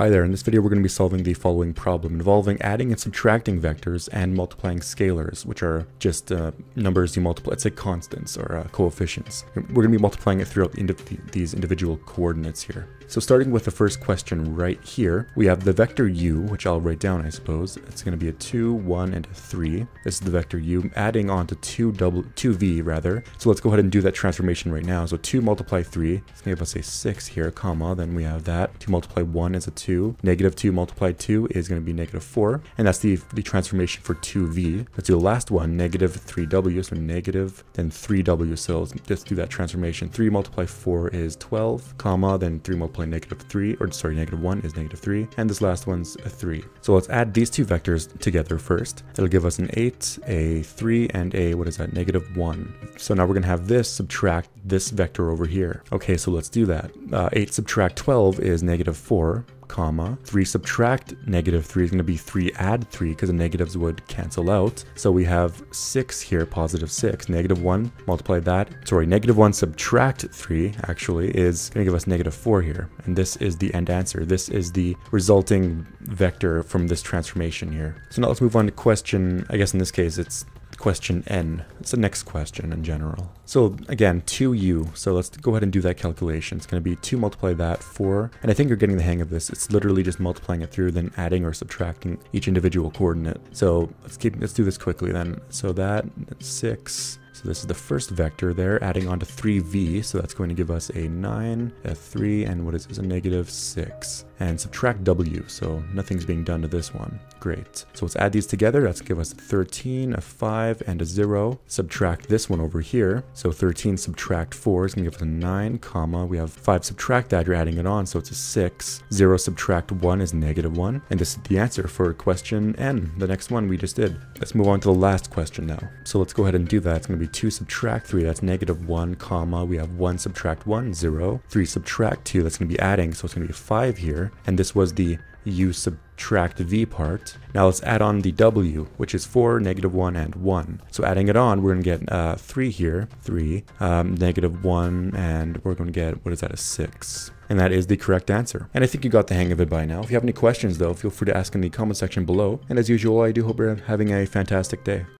Hi there, in this video we're going to be solving the following problem involving adding and subtracting vectors and multiplying scalars, which are just uh, numbers you multiply, let's say constants or uh, coefficients. We're going to be multiplying it throughout the these individual coordinates here. So starting with the first question right here, we have the vector u, which I'll write down I suppose. It's going to be a 2, 1, and a 3. This is the vector u, adding on to 2, double, 2v rather. So let's go ahead and do that transformation right now. So 2 multiply 3, it's going to give us a 6 here, comma, then we have that. 2 multiply 1 is a 2. 2. Negative 2 multiplied 2 is going to be negative 4. And that's the, the transformation for 2v. Let's do the last one, negative 3w. So negative, then 3w. So let's just do that transformation. 3 multiplied 4 is 12, comma, then 3 multiplied negative 3, or sorry, negative 1 is negative 3. And this last one's a 3. So let's add these two vectors together first. That'll give us an 8, a 3, and a, what is that, negative 1. So now we're going to have this subtract this vector over here. Okay, so let's do that. Uh, 8 subtract 12 is negative 4 comma. 3 subtract negative 3 is going to be 3 add 3 because the negatives would cancel out. So we have 6 here, positive 6. Negative 1, multiply that. Sorry, negative 1 subtract 3 actually is going to give us negative 4 here. And this is the end answer. This is the resulting vector from this transformation here. So now let's move on to question, I guess in this case it's question n. It's the next question in general. So again, 2u. So let's go ahead and do that calculation. It's going to be 2 multiply that, 4. And I think you're getting the hang of this. It's literally just multiplying it through, then adding or subtracting each individual coordinate. So let's keep let's do this quickly then. So that 6 so this is the first vector there, adding on to 3v, so that's going to give us a 9, a 3, and what is this, a negative 6. And subtract w, so nothing's being done to this one. Great. So let's add these together, that's give us a 13, a 5, and a 0. Subtract this one over here, so 13 subtract 4 is going to give us a 9, comma, we have 5 subtract that, you're adding it on, so it's a 6. 0 subtract 1 is negative 1, and this is the answer for question n, the next one we just did. Let's move on to the last question now. So let's go ahead and do that, it's going to be 2 subtract 3, that's negative 1, comma, we have 1 subtract 1, 0. 3 subtract 2, that's going to be adding, so it's going to be 5 here. And this was the u subtract v part. Now let's add on the w, which is 4, negative 1, and 1. So adding it on, we're going to get uh, 3 here, 3, um, negative 1, and we're going to get, what is that, a 6. And that is the correct answer. And I think you got the hang of it by now. If you have any questions though, feel free to ask in the comment section below. And as usual, I do hope you're having a fantastic day.